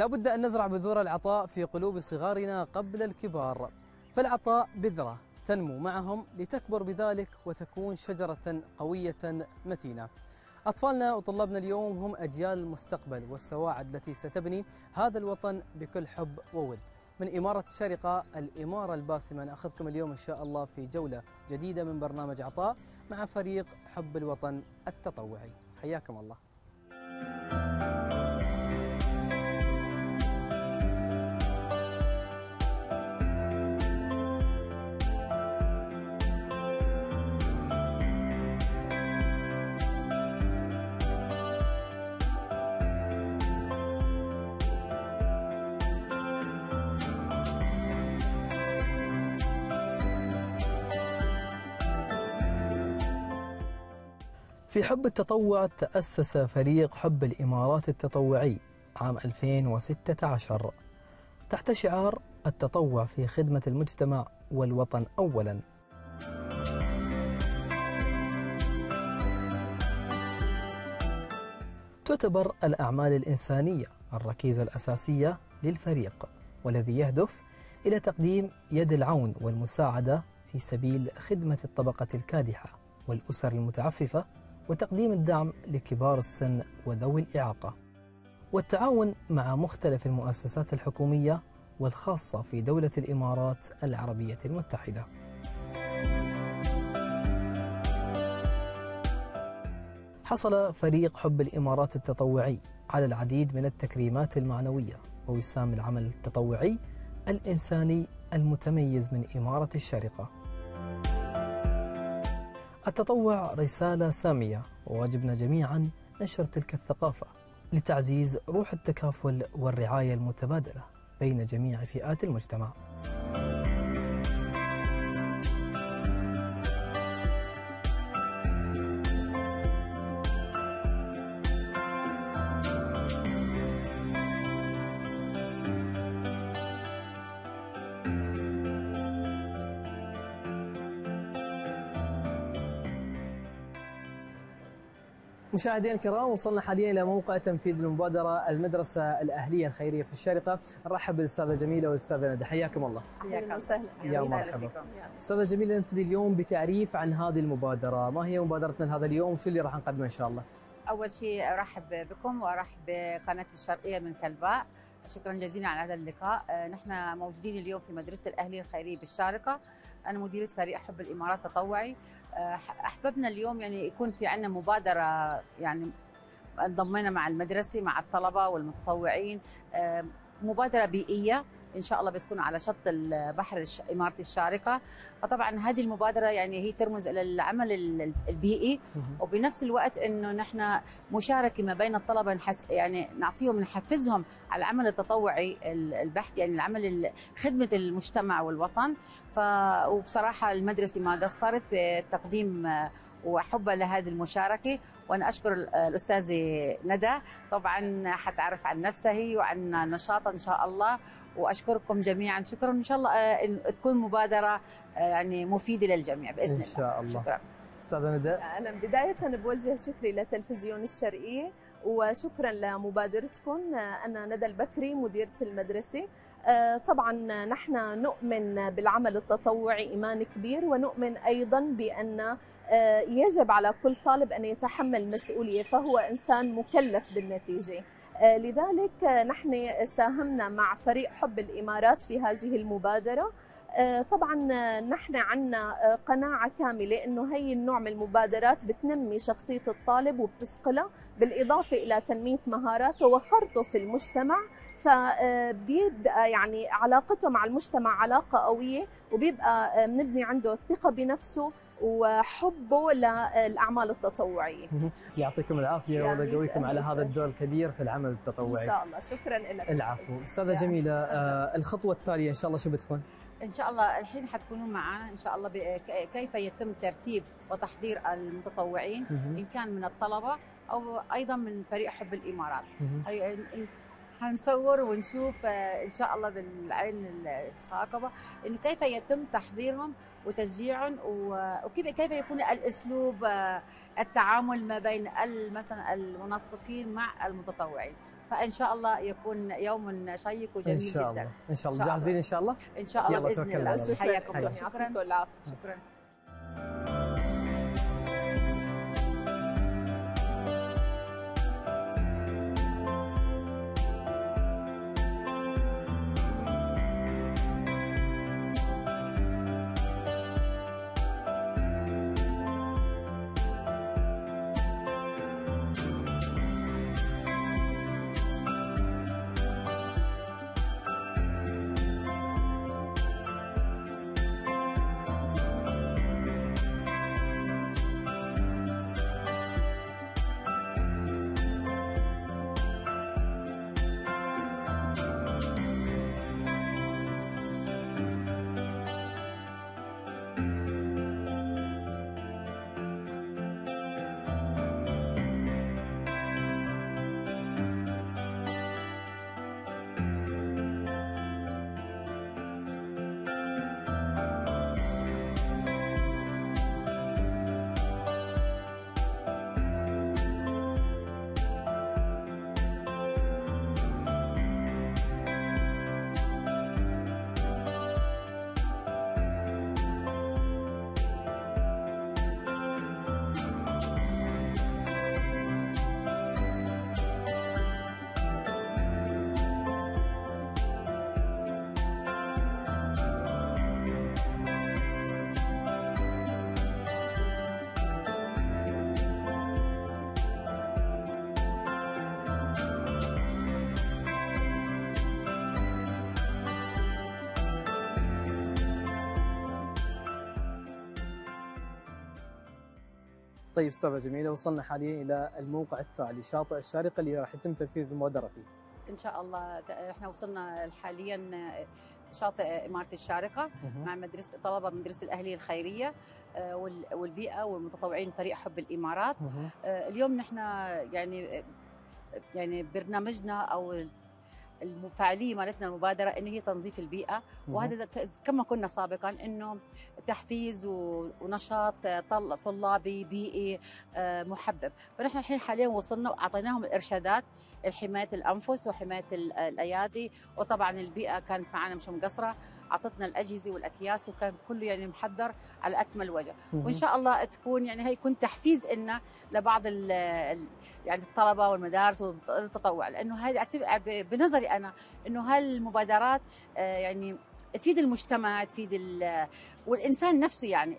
لابد أن نزرع بذور العطاء في قلوب صغارنا قبل الكبار. فالعطاء بذرة تنمو معهم لتكبر بذلك وتكون شجرة قوية متينة. أطفالنا وطلابنا اليوم هم أجيال المستقبل والسواعد التي ستبني هذا الوطن بكل حب وود. من إمارة الشارقة الإمارة الباسمة. نأخذكم اليوم إن شاء الله في جولة جديدة من برنامج عطاء مع فريق حب الوطن التطوعي. حياكم الله. في حب التطوع تأسس فريق حب الإمارات التطوعي عام 2016 تحت شعار التطوع في خدمة المجتمع والوطن أولاً. تعتبر الأعمال الإنسانية الركيزة الأساسية للفريق والذي يهدف إلى تقديم يد العون والمساعدة في سبيل خدمة الطبقة الكادحة والأسر المتعففة وتقديم الدعم لكبار السن وذوي الإعاقة والتعاون مع مختلف المؤسسات الحكومية والخاصة في دولة الإمارات العربية المتحدة. حصل فريق حب الإمارات التطوعي على العديد من التكريمات المعنوية ووسام العمل التطوعي الإنساني المتميز من إمارة الشارقة. التطوع رسالة سامية. وواجبنا جميعا نشر تلك الثقافة لتعزيز روح التكافل والرعاية المتبادلة بين جميع فئات المجتمع. مشاهدينا الكرام وصلنا حاليا إلى موقع تنفيذ المبادرة المدرسة الأهلية الخيرية في الشارقة. نرحب بالأستاذة جميلة والأستاذة ندى. حياكم الله. أهلا وسهلا. يا مرحبا. أستاذة جميلة نبتدي اليوم بتعريف عن هذه المبادرة. ما هي مبادرتنا لهذا اليوم؟ وشو اللي راح نقدمه إن شاء الله؟ أول شيء أرحب بكم وأرحب بقناه الشرقية من كلباء. شكرا جزيلا على هذا اللقاء. نحن موجودين اليوم في مدرسة الاهليه الخيرية بالشارقة. أنا مديرة فريق حب الإمارات التطوعي. أحببنا اليوم يعني يكون في عندنا مبادرة يعني انضمينا مع المدرسة مع الطلبة والمتطوعين. مبادرة بيئية. إن شاء الله بتكون على شط البحر إمارة الشارقة. فطبعا هذه المبادرة يعني هي ترمز إلى العمل البيئي. وبنفس الوقت إنه نحن مشاركة ما بين الطلبة نحس يعني نعطيهم نحفزهم على العمل التطوعي البحث يعني العمل خدمة المجتمع والوطن. ف وبصراحة المدرسة ما قصرت في تقديم وحبها لهذه المشاركة. وأنا أشكر الأستاذة ندى. طبعا حتعرف عن نفسها هي وعن نشاطها إن شاء الله. وأشكركم جميعا. شكرا. إن شاء الله إن تكون مبادرة يعني مفيدة للجميع بإذن الله إن شاء الله. شكرا. أستاذة ندى. أنا بداية بوجه شكري لتلفزيون الشرقيه وشكرا لمبادرتكم أنا ندى البكري مديرة المدرسة. طبعا نحن نؤمن بالعمل التطوعي إيمان كبير ونؤمن أيضا بأن يجب على كل طالب أن يتحمل مسؤولية فهو إنسان مكلف بالنتيجة. لذلك نحن ساهمنا مع فريق حب الإمارات في هذه المبادرة. طبعا نحن عندنا قناعة كاملة إنه هي النوع من المبادرات بتنمي شخصية الطالب وبتسقله بالإضافة إلى تنمية مهاراته وخرطه في المجتمع. فبيبقى يعني علاقته مع المجتمع علاقة قوية وبيبقى بنبني عنده الثقة بنفسه وحبه للأعمال التطوعية. يعطيكم العافية والله يقويكم على هذا الدور الكبير في العمل التطوعي. إن شاء الله شكرا لك. العفو، أستاذة جميلة آه الخطوة التالية إن شاء الله شو بتكون؟ إن شاء الله الحين حتكونون معنا إن شاء الله كيف يتم ترتيب وتحضير المتطوعين إن كان من الطلبة أو أيضا من فريق حب الإمارات. حنصور ونشوف إن شاء الله بالعين الثاقبه إنه كيف يتم تحضيرهم وتشجيعهم وكيف كيف يكون الأسلوب التعامل ما بين مثلا المنسقين مع المتطوعين. فإن شاء الله يكون يوم شيق وجميل إن شاء جدا. الله. إن شاء الله. إن جاهزين إن شاء الله؟ إن شاء الله بإذن الله. حياكم الله. شكرا. شكرا. طيب استاذه جميله وصلنا حاليا إلى الموقع التالي شاطئ الشارقة اللي راح يتم تنفيذ المبادره فيه. إن شاء الله إحنا وصلنا حاليا شاطئ إمارة الشارقة مع مدرسه طلبة مدرسة الأهلية الخيرية آه، وال- والبيئة والمتطوعين فريق حب الإمارات. مهم. آه، اليوم نحن يعني يعني برنامجنا أو الفعاليه مالتنا المبادرة إنه هي تنظيف البيئة وهذا كما كنا سابقا إنه تحفيز ونشاط طل- طلابي بيئي آه، محبب. فنحن الحين حاليا وصلنا وأعطيناهم الإرشادات لحمايه الأنفس وحماية ال- الأيادي وطبعا البيئة كانت معنا مش مقصرة. أعطتنا الأجهزة والأكياس وكان كله يعني محضر على أكمل وجه. وإن شاء الله تكون يعني هي يكون تحفيز لنا لبعض ال ال- يعني الطلبة والمدارس والتطوع لأنه ب- بنظري أنا إنه هالمبادرات آه، يعني تفيد المجتمع تفيد ال- والإنسان نفسه يعني.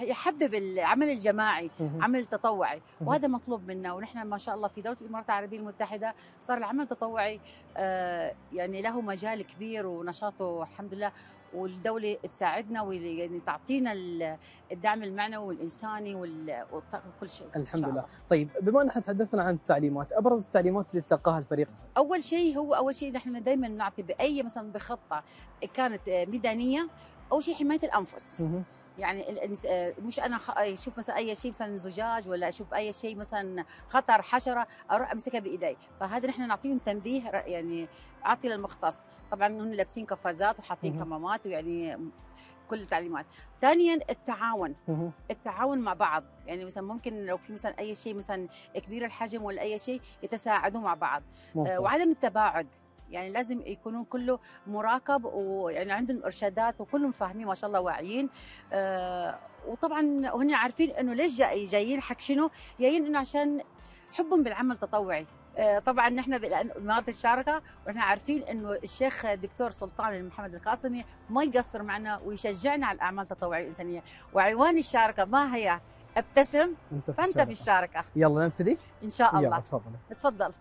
يحبب العمل الجماعي. عمل التطوعي. وهذا مطلوب منا ونحن ما شاء الله في دولة الإمارات العربية المتحدة صار العمل التطوعي آه، يعني له مجال كبير ونشاطه الحمد لله والدولة تساعدنا وال- يعني تعطينا ال- الدعم المعنوي والإنساني وال- وكل شيء الحمد لله. طيب بما ان تحدثنا عن التعليمات أبرز التعليمات اللي تلقاها الفريق أول شيء هو أول شيء نحن دائما نعطي بأي مثلا بخطة كانت ميدانية أول شيء حماية الأنفس. يعني الإنس- آه، مش أنا خ- أشوف مثلا أي شيء مثلا زجاج ولا أشوف أي شيء مثلا خطر حشرة أروح أمسكها بإيدي. فهذا نحن نعطيهم تنبيه يعني أعطي للمختص. طبعا هم لابسين قفازات وحاطين. كمامات ويعني كل التعليمات. ثانيا التعاون. التعاون مع بعض. يعني مثلا ممكن لو في مثلا أي شيء مثلا كبير الحجم ولا أي شيء يتساعدوا مع بعض. آه، ممتاز. وعدم التباعد. يعني لازم يكونون كله مراقب ويعني عندهم إرشادات وكلهم فاهمين ما شاء الله واعيين. آه، وطبعا هن عارفين إنه ليش جاي جايين حق شنو؟ جايين إنه عشان حبهم بالعمل التطوعي. آه، طبعا نحن بإمارة الشارقة ونحن عارفين إنه الشيخ الدكتور سلطان محمد القاسمي ما يقصر معنا ويشجعنا على الأعمال التطوعية الإنسانية. وعنوان الشارقة ما هي أبتسم فأنت. في الشارقة. يلا نبتدي؟ إن شاء يلا الله. تفضل. تفضل.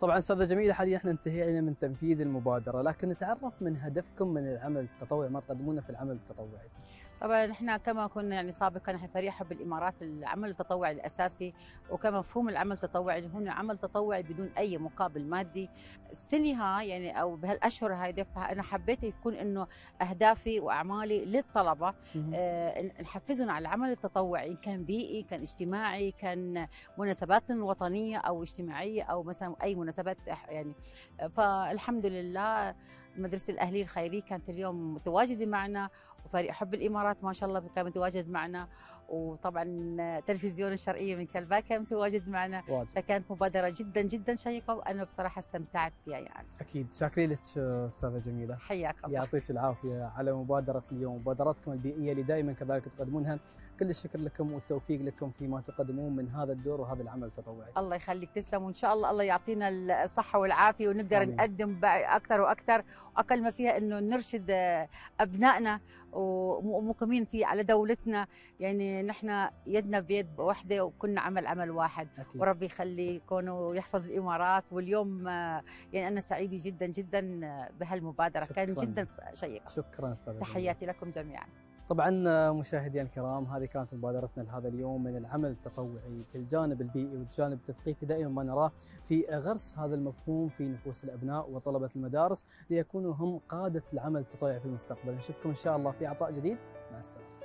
طبعا أستاذة جميلة حاليا إحنا انتهينا من تنفيذ المبادرة لكن نتعرف من هدفكم من العمل التطوعي ما تقدمونه في العمل التطوعي. طبعا إحنا كما كنا يعني سابقا إحنا فريق حب الامارات العمل التطوعي الأساسي وكمفهوم العمل التطوعي هو عمل تطوعي بدون أي مقابل مادي. السنة هاي يعني أو بهالأشهر هاي أنا حبيت يكون إنه أهدافي وأعمالي للطلبة. آه نحفزهم على العمل التطوعي إن كان بيئي كان اجتماعي كان مناسبات وطنية أو اجتماعية أو مثلا أي مناسبات يعني فالحمد لله المدرسة الأهلية الخيرية كانت اليوم متواجدة معنا. وفريق حب الإمارات ما شاء الله كان متواجد معنا. وطبعا تلفزيون الشرقية من كلبا كان متواجد معنا. واجب. فكانت مبادرة جدا جدا شيقة وأنا بصراحة استمتعت فيها يعني. أكيد. شاكرين لك أستاذة جميلة. حياك الله. يعطيك العافية على مبادرة اليوم مبادراتكم البيئية اللي دائما كذلك تقدمونها. كل الشكر لكم والتوفيق لكم فيما تقدمون من هذا الدور وهذا العمل التطوعي. الله يخليك تسلم وإن شاء الله الله يعطينا الصحة والعافية ونقدر آمين. نقدم أكثر وأكثر. وأقل ما فيها إنه نرشد أبنائنا ومقيمين في على دولتنا. يعني نحن يدنا بيد وحده وكنا عمل عمل واحد. أكيد. وربي يخليكم ويحفظ الإمارات. واليوم يعني أنا سعيدة جدا جدا بهالمبادرة. شكراً. كان جدا شيقة. شكرا أستاذ تحياتي لكم جميعا. طبعا مشاهدينا الكرام هذه كانت مبادرتنا لهذا اليوم من العمل التطوعي في الجانب البيئي والجانب التثقيفي دائما ما نراه في غرس هذا المفهوم في نفوس الأبناء وطلبة المدارس ليكونوا هم قادة العمل التطوعي في المستقبل. نشوفكم إن شاء الله في عطاء جديد. مع السلامة.